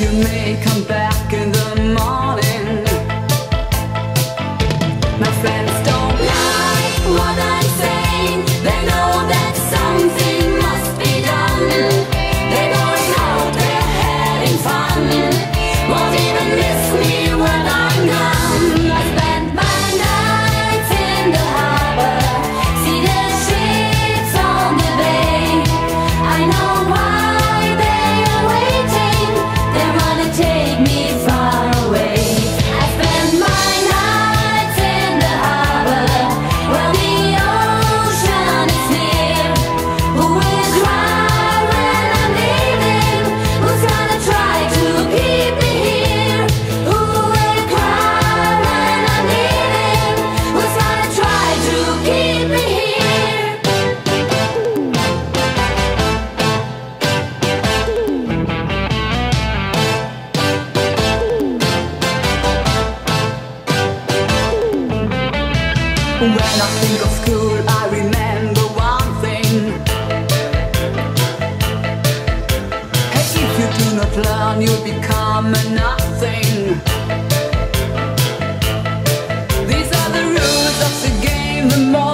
you may come back. When I think of school, I remember one thing. Hey, if you do not learn, you become nothing. These are the rules of the game. The more